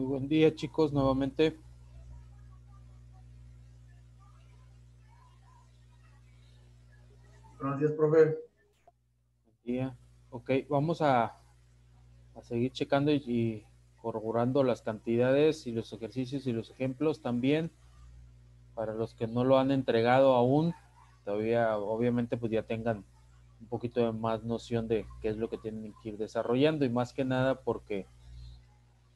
Muy buen día, chicos, nuevamente. Días, profe. Buen día. Ok, vamos a, a seguir checando y, y corroborando las cantidades y los ejercicios y los ejemplos también. Para los que no lo han entregado aún, todavía obviamente pues ya tengan un poquito de más noción de qué es lo que tienen que ir desarrollando y más que nada porque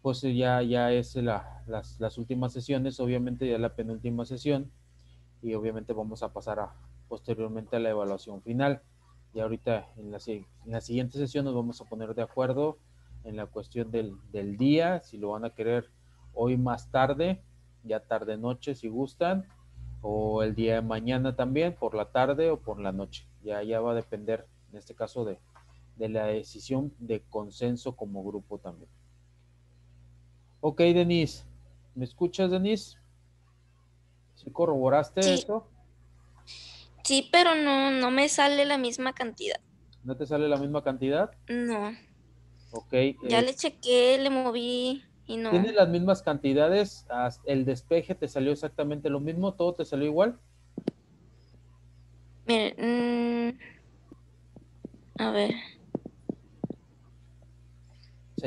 pues ya, ya es la, las, las últimas sesiones, obviamente ya la penúltima sesión y obviamente vamos a pasar a posteriormente a la evaluación final. Y ahorita en la, en la siguiente sesión nos vamos a poner de acuerdo en la cuestión del, del día, si lo van a querer hoy más tarde, ya tarde noche si gustan, o el día de mañana también, por la tarde o por la noche. Ya, ya va a depender, en este caso, de, de la decisión de consenso como grupo también. Ok, Denise. ¿Me escuchas, Denise? ¿Sí corroboraste Sí. eso? Sí, pero no, no me sale la misma cantidad. ¿No te sale la misma cantidad? No. Ok. Ya eh, le chequé, le moví y no. ¿Tiene las mismas cantidades? ¿El despeje te salió exactamente lo mismo? ¿Todo te salió igual? Mire, mm, a ver.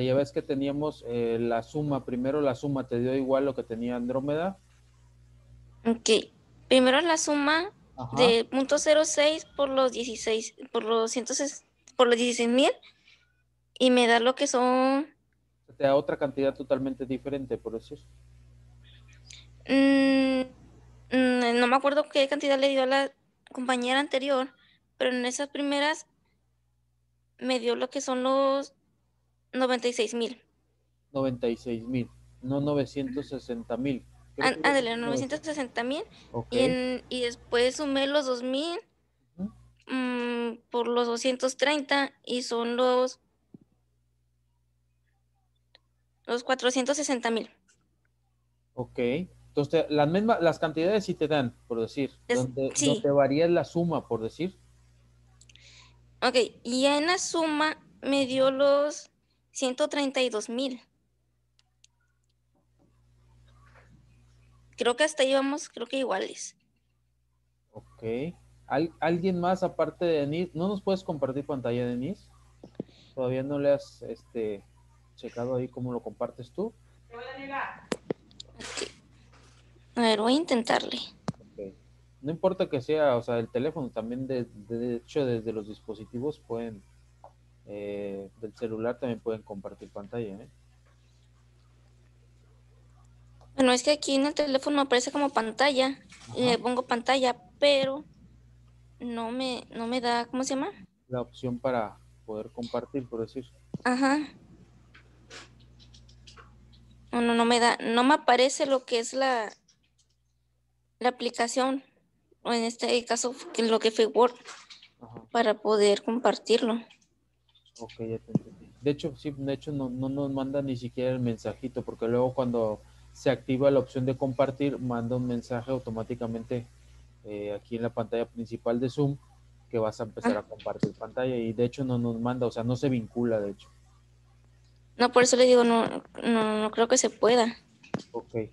Ya ves que teníamos eh, la suma, primero la suma te dio igual lo que tenía Andrómeda. Ok. Primero la suma Ajá. de punto .06 por los 16, por los 160 por los 16 mil y me da lo que son Te da otra cantidad totalmente diferente, por decir. mm, mm, no me acuerdo qué cantidad le dio a la compañera anterior, pero en esas primeras me dio lo que son los 96 mil. 96 mil, no 960 mil. Que Ándale, era 960 mil. Ok. Y, en- y después sumé los 2000 Ujú. mm, por los 230 y son los los 460 mil. Ok. Entonces, las mismas, las cantidades sí te dan, por decir. Es- donde, sí. donde varía la suma, por decir. Ok, y en la suma me dio los 132 mil. Creo que hasta ahí vamos, creo que iguales. Ok. ¿Al- ¿Alguien más aparte de Denise? ¿No nos puedes compartir pantalla, Denise? Todavía no le has este, checado ahí cómo lo compartes tú. A ver, voy a intentarle. No importa que sea, o sea, el teléfono también, de, de hecho, desde los dispositivos pueden, eh, del celular también pueden compartir pantalla, ¿eh? Bueno, es que aquí en el teléfono aparece como pantalla y le pongo pantalla, pero no me, no me da, ¿cómo se llama? La opción para poder compartir, por decir. Ajá. No, no, no me da, no me aparece lo que es la, la aplicación, o en este caso lo que fue Word, Ajá. para poder compartirlo. Ok, ya te entendí. De hecho, sí, de hecho no, no nos manda ni siquiera el mensajito, porque luego cuando se activa la opción de compartir, manda un mensaje automáticamente eh, aquí en la pantalla principal de Zoom que vas a empezar a compartir pantalla y de hecho no nos manda, o sea, no se vincula, de hecho. No, por eso le digo, no, no, no creo que se pueda. Ok.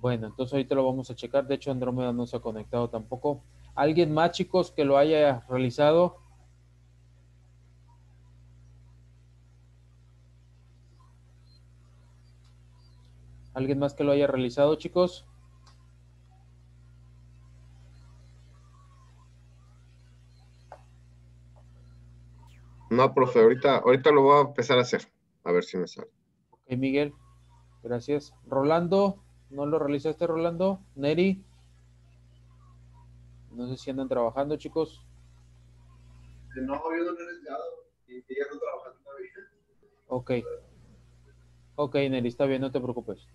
Bueno, entonces ahorita lo vamos a checar. De hecho, Andrómeda no se ha conectado tampoco. ¿Alguien más, chicos, que lo haya realizado? ¿Alguien más que lo haya realizado, chicos? No, profe, ahorita, ahorita lo voy a empezar a hacer. A ver si me sale. Ok, Miguel. Gracias. Rolando, ¿no lo realizaste, Rolando? Neri. No sé si andan trabajando, chicos. No, yo no lo he. Y ya no trabajando todavía. Ok. Ok, Neri, está bien, no te preocupes.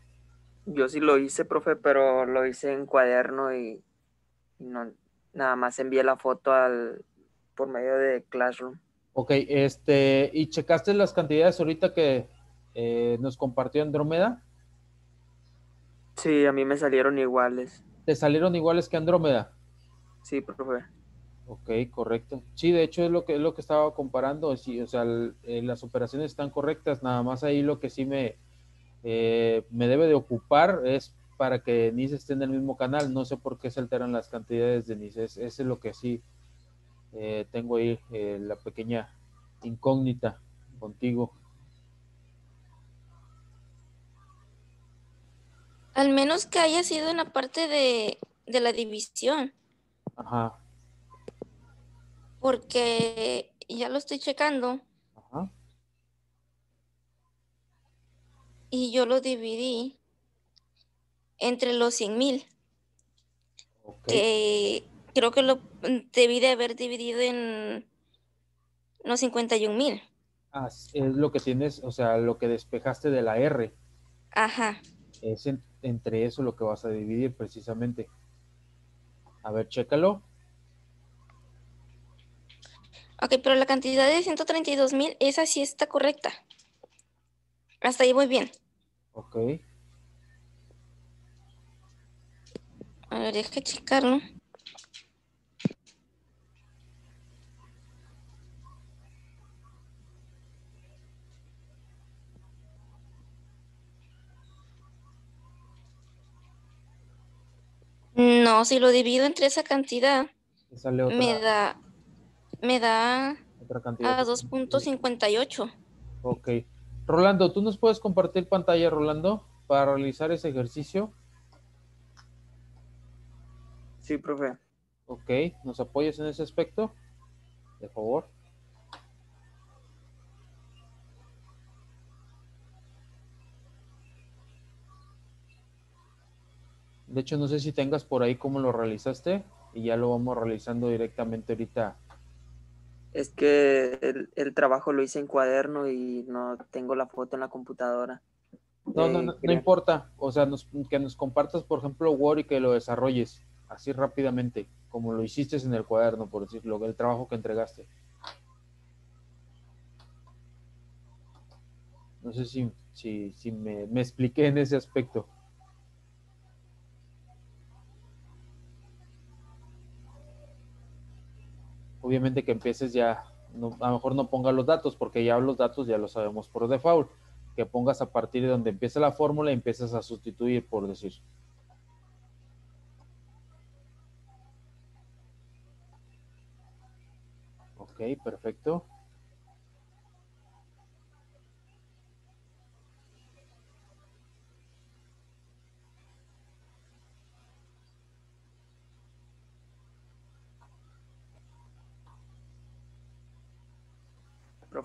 Yo sí lo hice, profe, pero lo hice en cuaderno y, y no, nada más envié la foto al, por medio de Classroom. Ok, este, ¿y checaste las cantidades ahorita que eh, nos compartió Andrómeda? Sí, a mí me salieron iguales. ¿Te salieron iguales que Andrómeda? Sí, profe. Ok, correcto. Sí, de hecho es lo que es lo que estaba comparando. Sí, o sea, el- eh, las operaciones están correctas, nada más ahí lo que sí me, eh, me debe de ocupar es para que Denise esté en el mismo canal. No sé por qué se alteran las cantidades de Denise. Ese es lo que sí eh, tengo ahí, eh, la pequeña incógnita contigo. Al menos que haya sido en la parte de, de la división, Ajá, porque ya lo estoy checando ajá. Y yo lo dividí entre los 100 mil, Ok. que creo que lo mm, debí de haber dividido en los 51 mil. Ah, es lo que tienes, o sea, lo que despejaste de la R. Ajá. Es en- entre eso lo que vas a dividir precisamente. A ver, chécalo. Ok, pero la cantidad de 132 mil, esa sí está correcta. Hasta ahí voy bien. Ok. A ver, deja checarlo. No, si lo divido entre esa cantidad, sale otra, me da, me da otra cantidad. a 2.58. Ok. Rolando, ¿tú nos puedes compartir pantalla, Rolando, para realizar ese ejercicio? Sí, profe. Ok. ¿Nos apoyas en ese aspecto? De favor. De hecho, no sé si tengas por ahí cómo lo realizaste y ya lo vamos realizando directamente ahorita. Es que el, el trabajo lo hice en cuaderno y no tengo la foto en la computadora. No, no, Eh, no, no importa. O sea, nos- que nos compartas, por ejemplo, Word y que lo desarrolles así rápidamente, como lo hiciste en el cuaderno, por decirlo, el trabajo que entregaste. No sé si, si, si me, me expliqué en ese aspecto. Obviamente que empieces ya, no- a lo mejor no pongas los datos, porque ya los datos ya los sabemos por default. Que pongas a partir de donde empieza la fórmula y empiezas a sustituir, por decir. Ok, perfecto.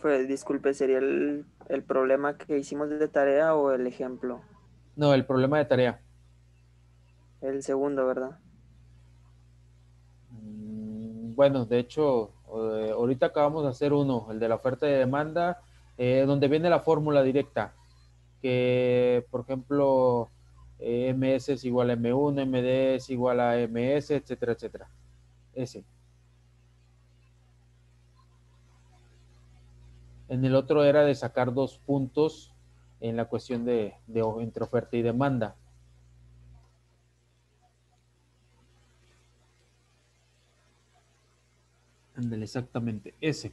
Profe, disculpe, ¿sería el, el problema que hicimos de tarea o el ejemplo? No, el problema de tarea. El segundo, ¿verdad? Mm, Bueno, de hecho, eh, ahorita acabamos de hacer uno, el de la oferta de demanda, eh, donde viene la fórmula directa, que por ejemplo, eh, MS es igual a M1, MD es igual a MS, etcétera, etcétera. Ese. En el otro era de sacar dos puntos en la cuestión de, entre oferta y demanda. Ándale, exactamente, ese.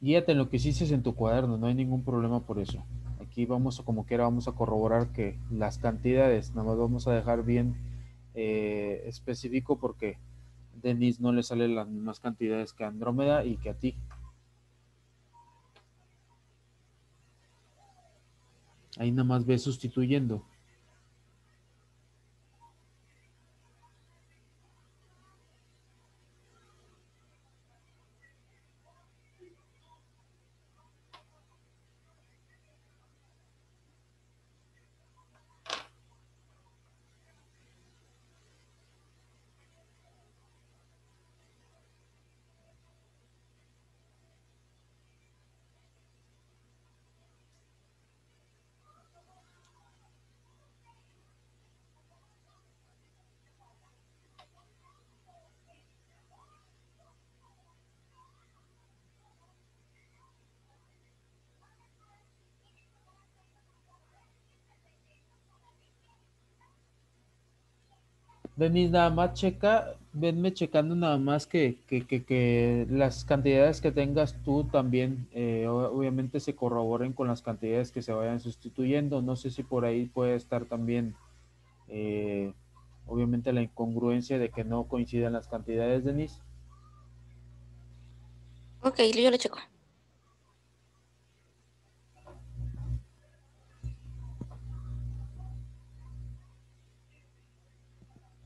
Guíate en lo que hiciste en tu cuaderno, no hay ningún problema por eso. Aquí vamos como quiera, vamos a corroborar que las cantidades, nada más vamos a dejar bien eh, específico porque Denise no le salen las mismas cantidades que a Andrómeda y que a ti. Ahí nada más ves sustituyendo. Denis, nada más checa, venme checando nada más que, que, que, que las cantidades que tengas tú también, eh, obviamente se corroboren con las cantidades que se vayan sustituyendo. No sé si por ahí puede estar también, eh, obviamente, la incongruencia de que no coincidan las cantidades, Denis. Ok, yo le checo.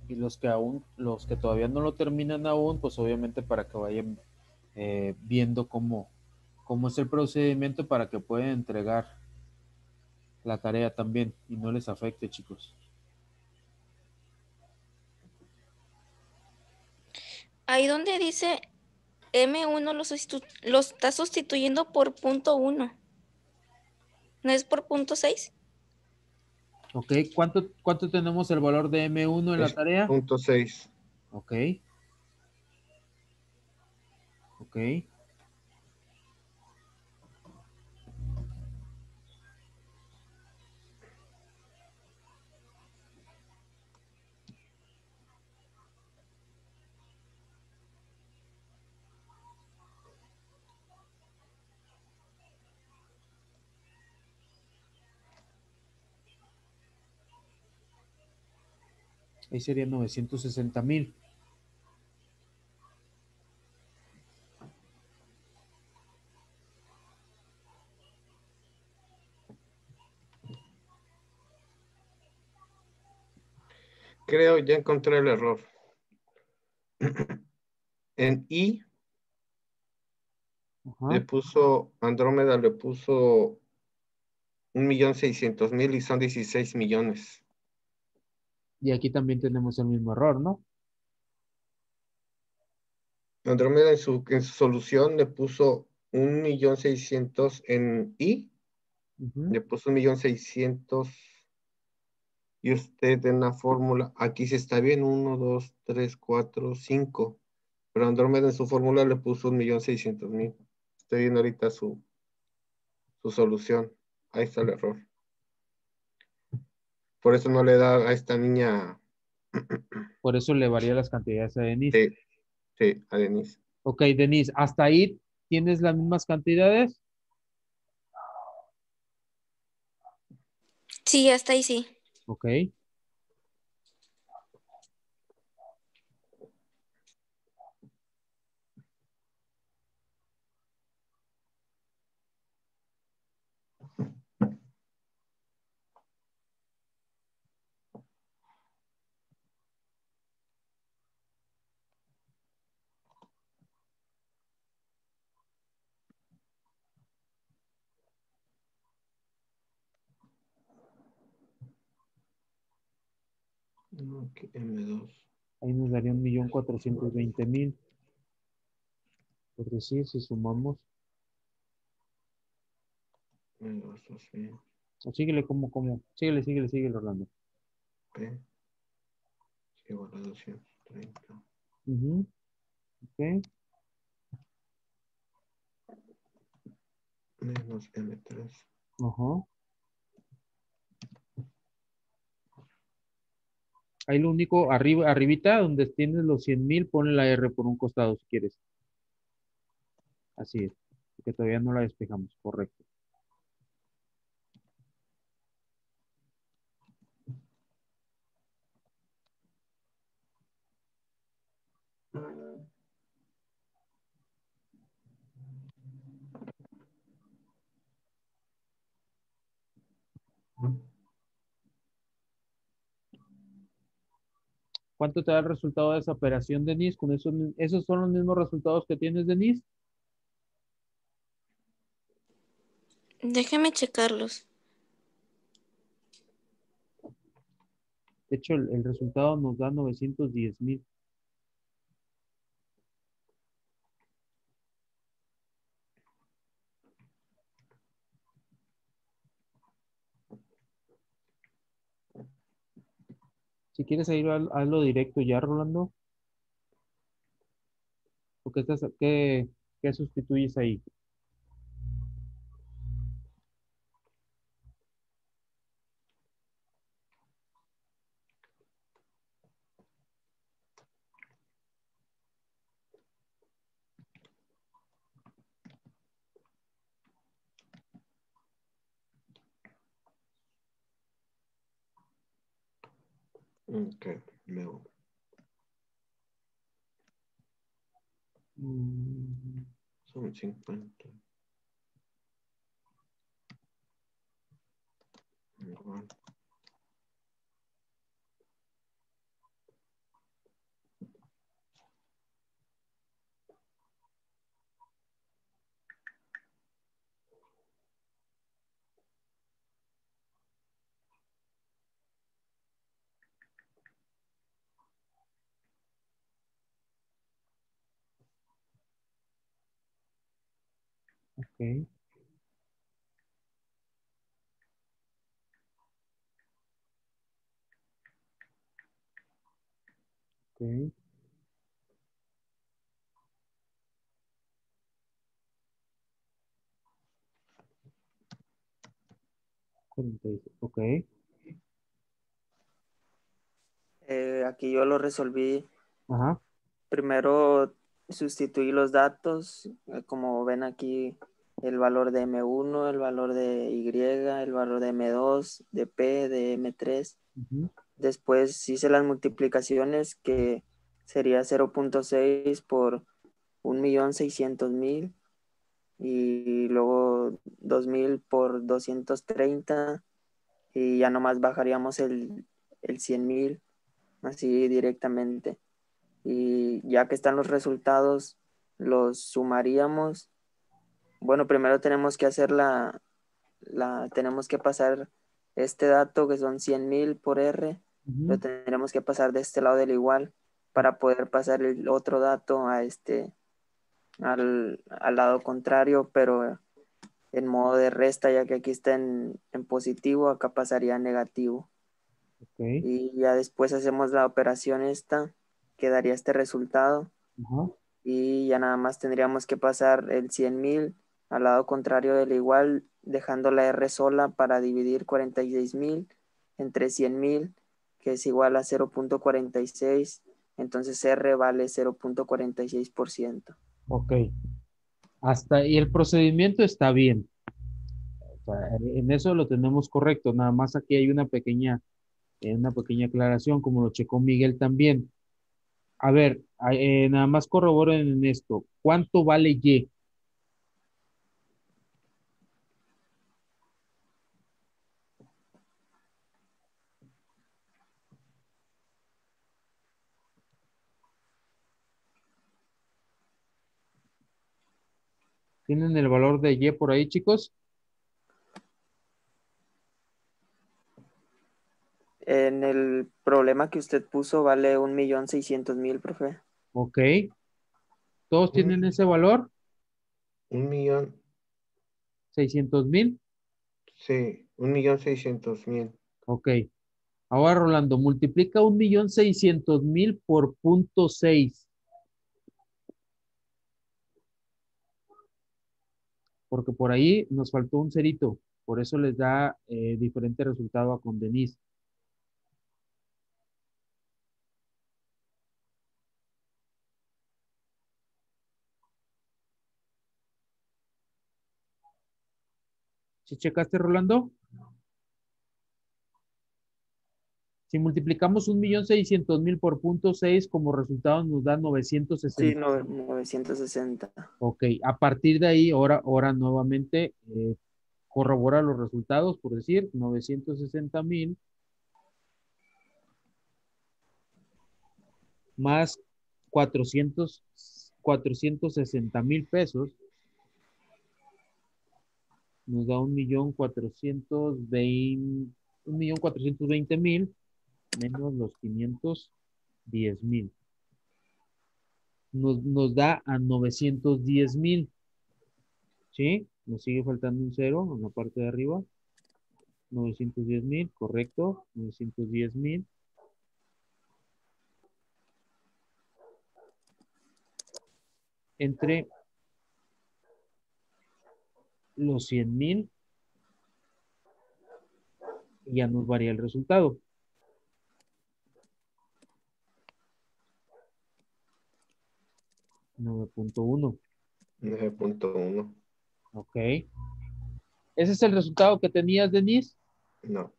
Y los que aún, los que todavía no lo terminan aún, pues obviamente para que vayan eh, viendo cómo, cómo es el procedimiento para que puedan entregar la tarea también y no les afecte, chicos. Ahí donde dice M1 lo, lo está sustituyendo por punto 1. ¿No es por punto 6? Ok, ¿cuánto, cuánto tenemos el valor de M1 en la tarea? Punto 6. Ok. Ok. Ahí serían 960 mil. Creo, ya encontré el error. En I le puso, Andrómeda le puso un millón seiscientos mil y son 16 millones. Y aquí también tenemos el mismo error, ¿no? Andrómeda en su, en su solución le puso un millón seiscientos en I, Ujú. le puso un millón seiscientos y usted en la fórmula, aquí sí está bien, uno, dos, tres, cuatro, cinco, pero Andrómeda en su fórmula le puso un millón seiscientos mil. Estoy viendo ahorita su, su solución. Ahí está el error. Por eso no le da a esta niña, Por eso le varía las cantidades a Denise. sí, sí, a Denise. Ok, Denise, ¿hasta ahí tienes las mismas cantidades? Sí, hasta ahí sí. Ok. Ok, M2. Ahí nos daría un millón cuatrocientos veinte mil. Por decir, si sumamos. M2, 2000, O síguele como, como. Síguele, síguele, síguele, Orlando. P. Igual a 230. Ujú. Ok. Menos M3. Ajá. Ahí lo único, arriba, arribita, donde tienes los 100 mil, ponle la R por un costado si quieres. Así es, porque todavía no la despejamos, correcto. ¿Cuánto te da el resultado de esa operación, Denise? Con esos, son los mismos resultados que tienes, Denise. Déjeme checarlos. De hecho, el, el resultado nos da 910 mil. Si quieres ir al- hazlo directo ya, Rolando. ¿O qué, estás, qué, qué sustituyes ahí? Ok, luego. Mm, Son 50. Igual. Ok. Ok. Cuarenta y seis, Ok. Eh, aquí yo lo resolví. Ajá. Primero sustituí los datos, eh, como ven aquí, el valor de M1, el valor de Y, el valor de M2, de P, de M3. ujú, Después hice las multiplicaciones que sería 0.6 por 1.600.000 y luego 2.000 por 230 y ya nomás bajaríamos el, el 100.000 así directamente. Y ya que están los resultados, los sumaríamos. Bueno, primero tenemos que hacer la, la tenemos que pasar este dato que son 100.000 por R lo tendremos que pasar de este lado del igual para poder pasar el otro dato a este al, al lado contrario, pero en modo de resta, ya que aquí está en, en positivo, acá pasaría a negativo. Y ya después hacemos la operación esta, que daría este resultado. Y ya nada más tendríamos que pasar el 100.000 al lado contrario del igual, dejando la R sola para dividir 46.000 entre 100.000, que es igual a 0.46. Entonces R vale 0.46%. Ok. Hasta ahí el procedimiento está bien. En eso lo tenemos correcto. Nada más aquí hay una pequeña, eh, una pequeña aclaración, como lo checó Miguel también. A ver, eh, nada más corroboren en esto. ¿Cuánto vale Y? ¿Tienen el valor de Y por ahí, chicos? En el problema que usted puso vale 1.600.000, profe. Ok. ¿Todos tienen ese valor? Un millón, ¿600 mil? sí, un millón seiscientos mil. Ok. Ahora, Rolando, multiplica un millón seiscientos mil por punto seis. Porque por ahí nos faltó un cerito. Por eso les da eh, diferente resultado a con Denise. ¿Sí checaste, Rolando? Si multiplicamos un millón seiscientos mil por punto seis, como resultado nos da 960. Sí, no- 960. Ok, a partir de ahí, ahora, ahora nuevamente eh, corrobora los resultados, por decir, 960 mil más 400, 460 mil pesos, nos da un millón cuatrocientos veinte mil menos los 510 mil. Nos, da a 910 mil. ¿Sí? Nos sigue faltando un cero en la parte de arriba. 910 mil, correcto. 910 mil. Entre los 100 mil. Ya nos varía el resultado. Nueve punto uno. 9.1. Ok. ¿Ese es el resultado que tenías, Denise? No.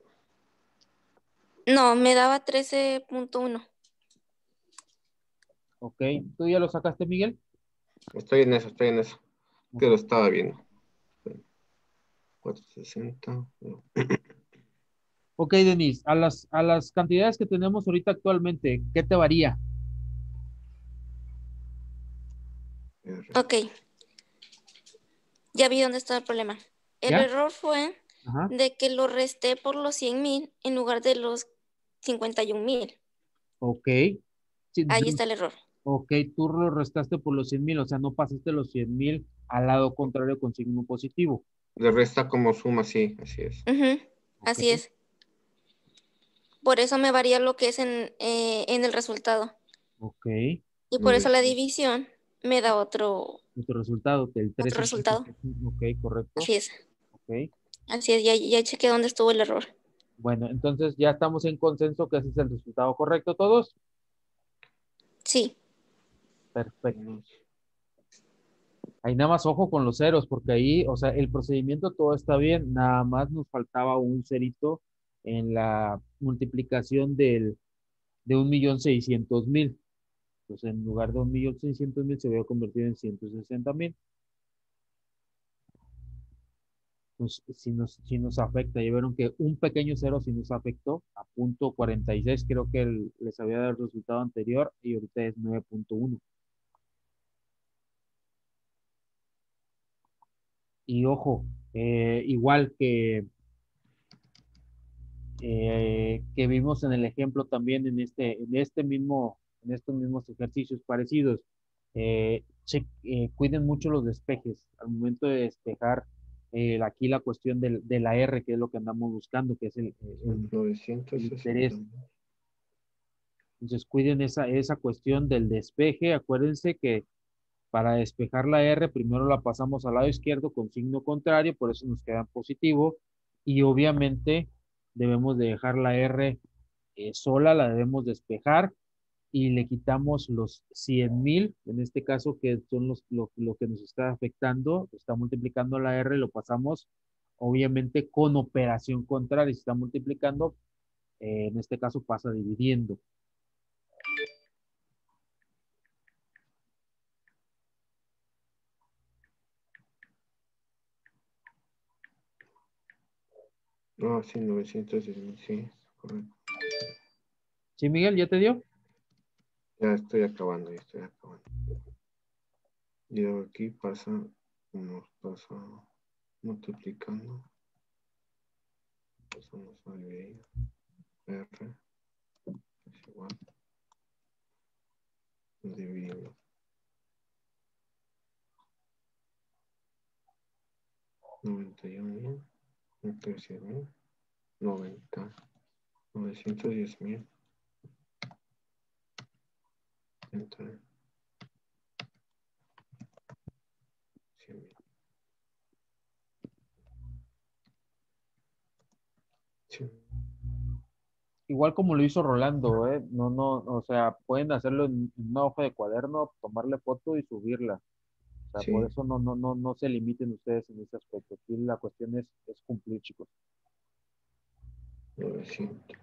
No, me daba 13.1. Ok, ¿tú ya lo sacaste, Miguel? Estoy en eso, estoy en eso. Que lo estaba viendo. 460. no. Ok, Denise, a las, a las cantidades que tenemos ahorita actualmente, ¿qué te varía? Ok. Ya vi dónde está el problema. El ¿Ya? error fue Ajá. de que lo resté por los 100 mil en lugar de los 51 mil. Ok. Sí, Ahí está el error. Ok, tú lo restaste por los 100 mil, o sea, no pasaste los 100 mil al lado contrario con signo positivo. Le resta como suma, sí, así es. Así es. Por eso me varía lo que es en, eh, en el resultado. Ok, Y por Muy eso la división me da otro. otro resultado, el 13. resultado. Ok, correcto. Así es. Ok. Así es. Ya, ya chequé dónde estuvo el error. Bueno, entonces ya estamos en consenso que ese es el resultado correcto todos. Sí. Perfecto. Ahí nada más ojo con los ceros, porque ahí, o sea, el procedimiento todo está bien, nada más nos faltaba un cerito en la multiplicación del, de un millón seiscientos mil. Entonces, en lugar de un millón seiscientos mil, se había convertido en ciento sesenta mil. Pues, si nos, si nos afecta, ya vieron que un pequeño cero sí nos afectó a punto 46, creo que les había dado el resultado anterior y ahorita es 9.1. Y ojo, eh, igual que, eh, que vimos en el ejemplo también en este, en este mismo, en estos mismos ejercicios parecidos, eh, eh, cuiden mucho los despejes. Al momento de despejar eh, aquí la cuestión del- de la R, que es lo que andamos buscando, que es el, el- 960. interés. entonces cuiden esa, esa cuestión del despeje. Acuérdense que para despejar la R, primero la pasamos al lado izquierdo con signo contrario, por eso nos queda positivo. Y obviamente debemos de dejar la R eh, sola, la debemos despejar y le quitamos los 100 mil, en este caso que son los, lo, lo que nos está afectando, está multiplicando la R, lo pasamos obviamente con operación contraria, si está multiplicando, eh, en este caso pasa dividiendo. No, sí, 910 mil, sí, correcto. ¿Sí, Miguel? ¿Ya te dio? Ya estoy acabando, ya estoy acabando. Y luego aquí pasa, nos pasa multiplicando. Pasamos a dividir. R es igual. Dividimos. Noventa y mil, noventa, novecientos diez mil igual como lo hizo Rolando, ¿eh? no, no, o sea, pueden hacerlo en una hoja de cuaderno, tomarle foto y subirla. O sea, por eso no, no, no, no se limiten ustedes en ese aspecto. Aquí la cuestión es, es cumplir, chicos. 900.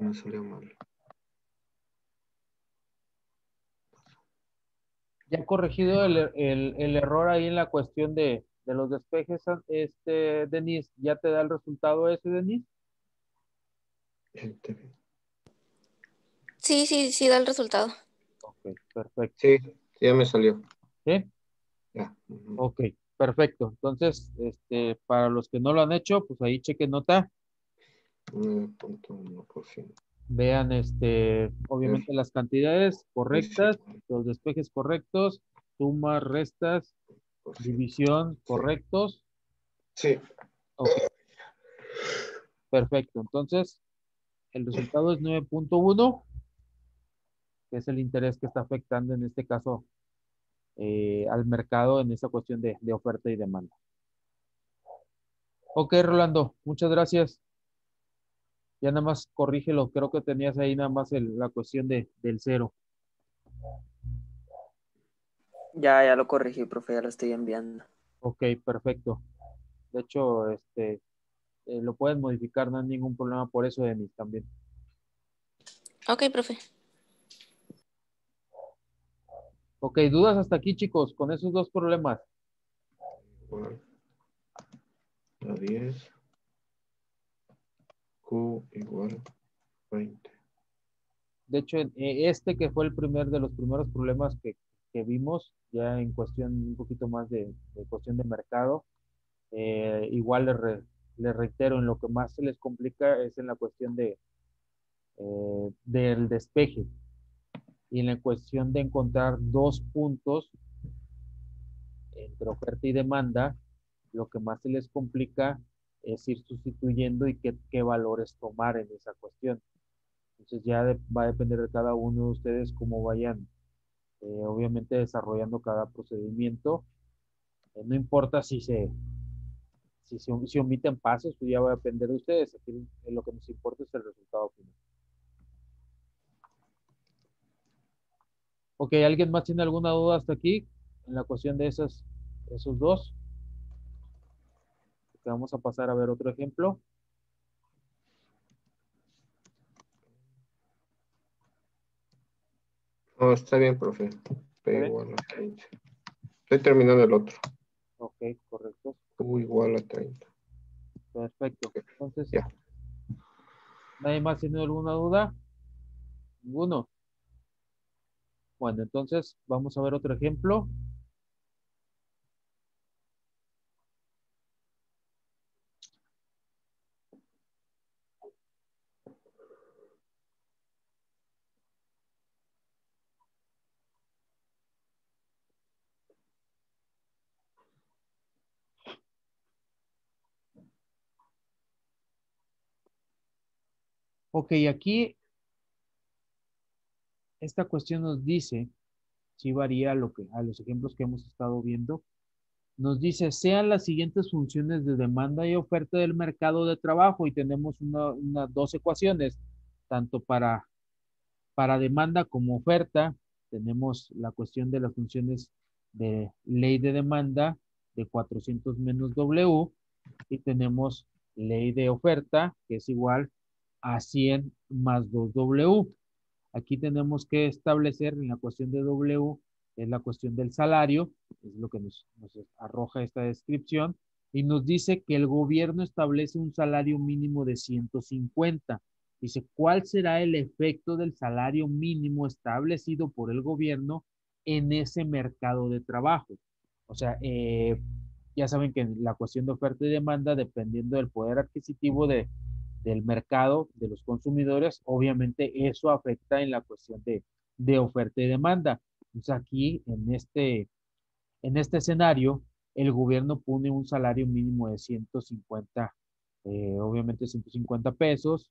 me salió mal. Ya corregido el, el, error ahí en la cuestión de, de los despejes, este, Denis, ¿ya te da el resultado ese, Denis? Sí, sí, sí da el resultado. Ok, perfecto. Sí, ya me salió. ¿Sí? Ya. Ok, perfecto. Entonces, este, para los que no lo han hecho, pues ahí chequen nota 9.1%. Vean, este, obviamente las cantidades correctas, los despejes correctos, sumas, restas, división correctos. Sí. Perfecto. Entonces, el resultado es 9.1, que es el interés que está afectando en este caso eh, al mercado en esta cuestión de, de oferta y demanda. Ok, Rolando, muchas gracias. Ya nada más corrígelo, creo que tenías ahí nada más el- la cuestión de, del cero. Ya, ya lo corregí, profe, ya lo estoy enviando. Ok, perfecto. De hecho, este, eh, lo pueden modificar, no hay ningún problema por eso, Denis, también. Ok, profe. Ok, dudas hasta aquí, chicos, con esos dos problemas. igual a 10. Igual 20. De hecho, eh, este que fue el primer de los primeros problemas que, que vimos, ya en cuestión un poquito más de, de cuestión de mercado, eh, igual les, re- les reitero, en lo que más se les complica es en la cuestión de eh, del despeje y en la cuestión de encontrar dos puntos entre oferta y demanda, lo que más se les complica es ir sustituyendo y qué, qué valores tomar en esa cuestión. Entonces ya va a depender de cada uno de ustedes cómo vayan, eh, obviamente desarrollando cada procedimiento. Eh, no importa si se, si se si omiten pasos, pues ya va a depender de ustedes. Aquí lo que nos importa es el resultado final. Ok, ¿alguien más tiene alguna duda hasta aquí en la cuestión de esas, esos dos? Vamos a pasar a ver otro ejemplo. No, está bien, profe. P igual a 30. Estoy terminando el otro. Ok, correcto. Q igual a 30. Perfecto. Entonces, Ya. ¿nadie más tiene alguna duda? Ninguno. Bueno, entonces vamos a ver otro ejemplo. Ok, aquí esta cuestión nos dice, si varía lo que, a los ejemplos que hemos estado viendo, nos dice, sean las siguientes funciones de demanda y oferta del mercado de trabajo y tenemos una- dos ecuaciones, tanto para, para demanda como oferta. Tenemos la cuestión de las funciones de ley de demanda de 400 menos W y tenemos ley de oferta que es igual a 100 más 2W. Aquí tenemos que establecer en la cuestión de W, es la cuestión del salario, es lo que nos, arroja esta descripción, y nos dice que el gobierno establece un salario mínimo de 150. Dice, ¿cuál será el efecto del salario mínimo establecido por el gobierno en ese mercado de trabajo? O sea, eh, ya saben que la cuestión de oferta y demanda, dependiendo del poder adquisitivo de, del mercado, de los consumidores, obviamente eso afecta en la cuestión de, de oferta y demanda. Entonces aquí, en este, en este escenario, el gobierno pone un salario mínimo de 150, eh, obviamente 150 pesos.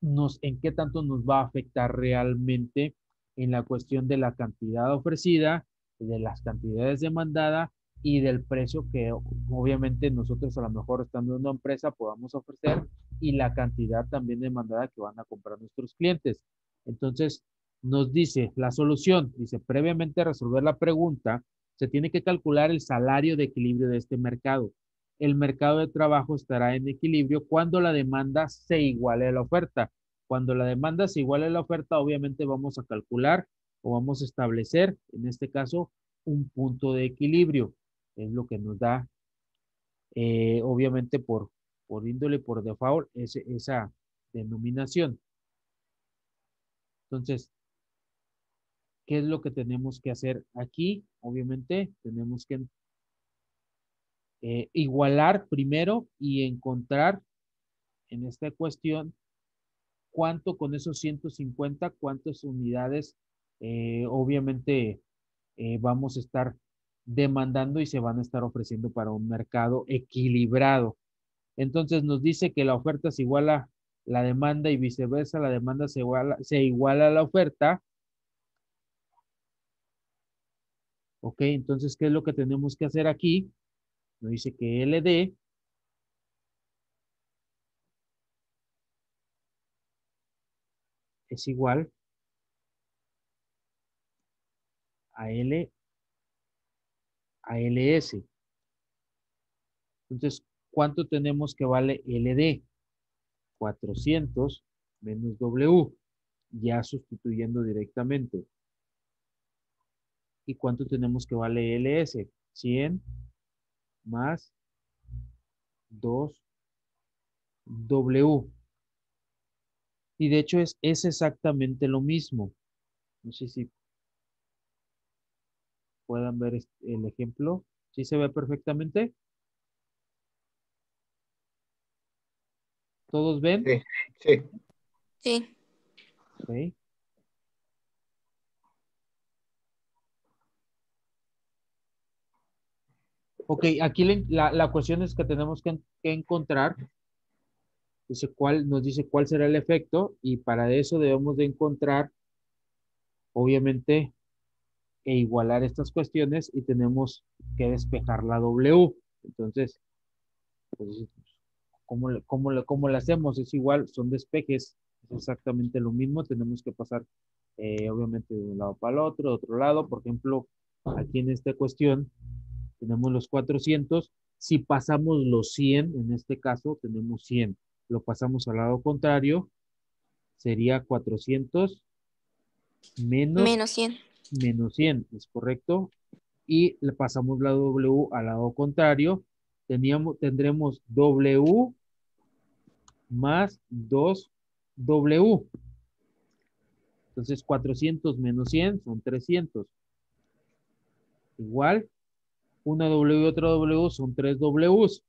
Nos, ¿En qué tanto nos va a afectar realmente en la cuestión de la cantidad ofrecida, de las cantidades demandadas y del precio que obviamente nosotros a lo mejor estando en una empresa podamos ofrecer y la cantidad también demandada que van a comprar nuestros clientes. Entonces, nos dice la solución, dice, previamente a resolver la pregunta, se tiene que calcular el salario de equilibrio de este mercado. El mercado de trabajo estará en equilibrio cuando la demanda se iguale a la oferta. Cuando la demanda se iguale a la oferta, obviamente vamos a calcular o vamos a establecer, en este caso, un punto de equilibrio. Es lo que nos da, eh, obviamente, por, por índole, por default, esa denominación. Entonces, ¿qué es lo que tenemos que hacer aquí? Obviamente, tenemos que eh, igualar primero y encontrar en esta cuestión cuánto con esos 150, cuántas unidades eh, obviamente eh, vamos a estar demandando y se van a estar ofreciendo para un mercado equilibrado. Entonces nos dice que la oferta se iguala a la demanda y viceversa, la demanda se iguala, se iguala a la oferta. Ok, entonces, ¿qué es lo que tenemos que hacer aquí? Nos dice que LD es igual a L a LS. Entonces, ¿cuánto tenemos que vale LD? 400 menos W, ya sustituyendo directamente. ¿Y cuánto tenemos que vale LS? 100 más 2 W. Y de hecho es, es exactamente lo mismo. No sé si puedan ver el ejemplo. ¿Sí se ve perfectamente? ¿Todos ven? Sí, sí. Sí. Ok. Ok, aquí la, la cuestión es que tenemos que, que encontrar, dice cuál, nos dice cuál será el efecto y para eso debemos de encontrar, obviamente, e igualar estas cuestiones y tenemos que despejar la W. Entonces, pues, ¿cómo, le- cómo, cómo le hacemos? Es igual, son despejes, es exactamente lo mismo. Tenemos que pasar, eh, obviamente, de un lado para el otro, de otro lado. Por ejemplo, aquí en esta cuestión tenemos los 400. Si pasamos los 100, en este caso tenemos 100. Lo pasamos al lado contrario, sería 400 menos Menos 100. menos 100, ¿es correcto? Y le pasamos la W al lado contrario. Teníamos, tendremos W más 2W. Entonces, 400 menos 100 son 300. Igual, una W y otra W son 3 Ws.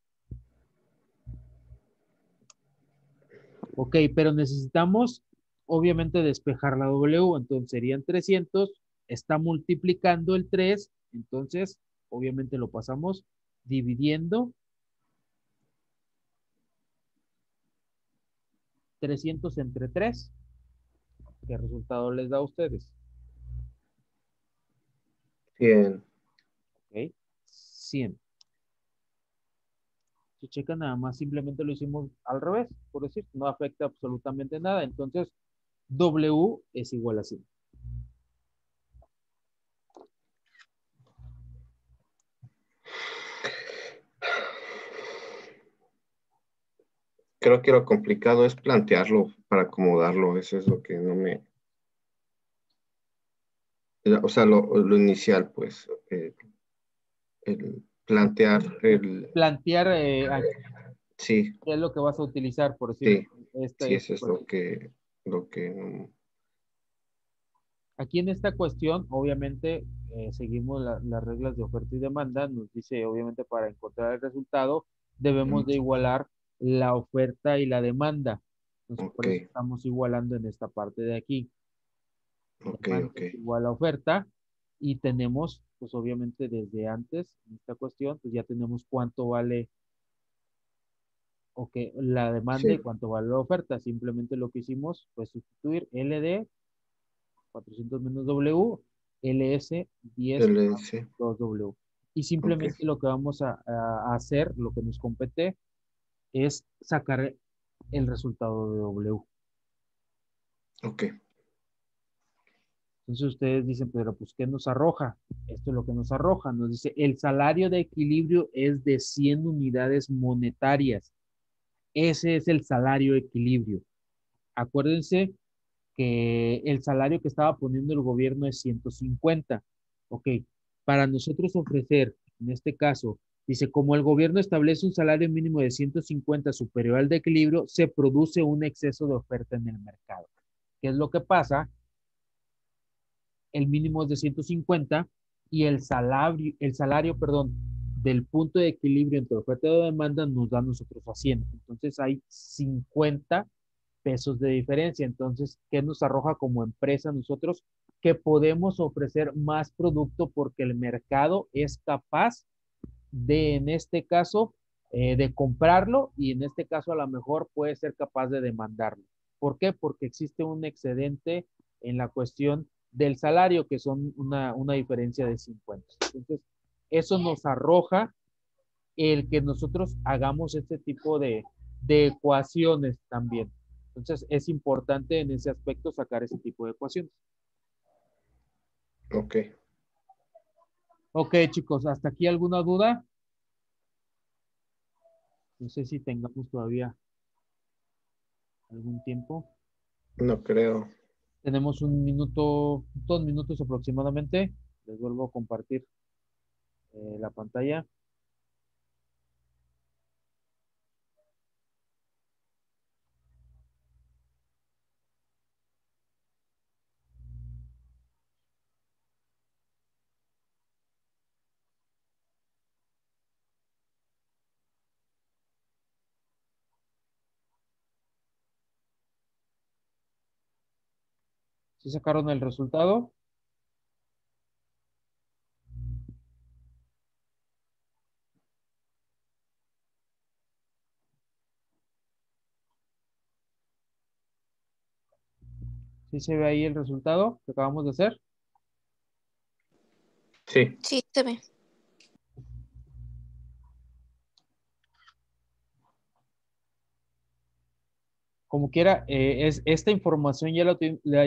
Ok, pero necesitamos obviamente despejar la W, entonces serían 300, está multiplicando el 3, entonces obviamente lo pasamos dividiendo 300 entre 3. ¿Qué resultado les da a ustedes? 100. Ok, 100. Si checan nada más, simplemente lo hicimos al revés, por decir, no afecta absolutamente nada. Entonces, W es igual a 100. Creo que lo complicado es plantearlo para acomodarlo. Eso es lo que no me. O sea, lo, lo inicial, pues. eh, el plantear el. Plantear eh, Sí, qué es lo que vas a utilizar, por decir. esta- sí, esta eso es lo que. Lo que Aquí en esta cuestión, obviamente, eh, seguimos la- las reglas de oferta y demanda. Nos dice, obviamente, para encontrar el resultado, debemos de igualar la oferta y la demanda. Entonces, por eso Ok. estamos igualando en esta parte de aquí. Ok, Demanda ok. es igual a oferta. Y tenemos, pues obviamente, desde antes, en esta cuestión, pues ya tenemos cuánto vale ok, la demanda Sí. y cuánto vale la oferta. Simplemente lo que hicimos fue sustituir LD 400 menos W, LS 10 LS. 2W. Y simplemente lo que vamos a, a hacer, lo que nos compete, es sacar el resultado de W. Ok. Entonces ustedes dicen, pero pues, ¿qué nos arroja? Esto es lo que nos arroja. Nos dice, el salario de equilibrio es de 100 unidades monetarias. Ese es el salario de equilibrio. Acuérdense que el salario que estaba poniendo el gobierno es 150. Ok, para nosotros ofrecer, en este caso, dice, como el gobierno establece un salario mínimo de 150 superior al de equilibrio, se produce un exceso de oferta en el mercado. ¿Qué es lo que pasa? El mínimo es de 150 y el salario, el salario, perdón, del punto de equilibrio entre oferta y demanda nos da nosotros a 100. Entonces hay 50 pesos de diferencia. Entonces, ¿qué nos arroja como empresa nosotros? Que podemos ofrecer más producto porque el mercado es capaz de, en este caso, eh, de comprarlo y en este caso a lo mejor puede ser capaz de demandarlo. ¿Por qué? Porque existe un excedente en la cuestión del salario, que son una, una diferencia de 50. Entonces, eso nos arroja el que nosotros hagamos este tipo de, de ecuaciones también. Entonces, es importante en ese aspecto sacar ese tipo de ecuaciones. Ok. Ok, chicos, ¿hasta aquí alguna duda? No sé si tengamos todavía algún tiempo. No creo. Tenemos un minuto, dos minutos aproximadamente. Les vuelvo a compartir eh, la pantalla. ¿Sí sacaron el resultado? ¿Sí se ve ahí el resultado que acabamos de hacer? Sí. Sí, se ve. Como quiera, eh, es, esta información ya la,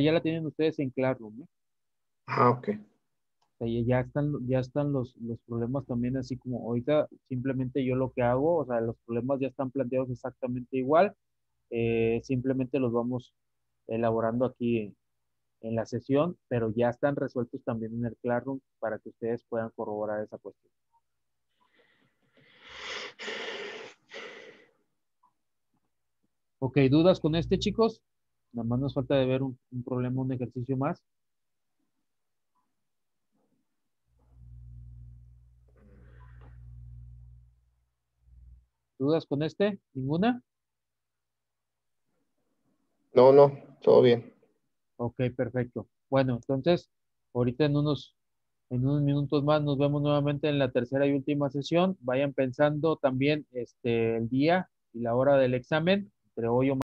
ya la tienen ustedes en Classroom, ¿no? Ah, ok. O sea, ya- ya están, ya están los, los problemas también así como ahorita simplemente yo lo que hago, o sea, los problemas ya están planteados exactamente igual, eh, simplemente los vamos elaborando aquí en, en la sesión, pero ya están resueltos también en el Classroom para que ustedes puedan corroborar esa cuestión. Ok, ¿dudas con este, chicos? Nada más nos falta de ver un, un problema, un ejercicio más. ¿Dudas con este? ¿Ninguna? No, no, todo bien. Ok, perfecto. Bueno, entonces, ahorita en unos, en unos minutos más nos vemos nuevamente en la tercera y última sesión. Vayan pensando también este, el día y la hora del examen, entre hoy o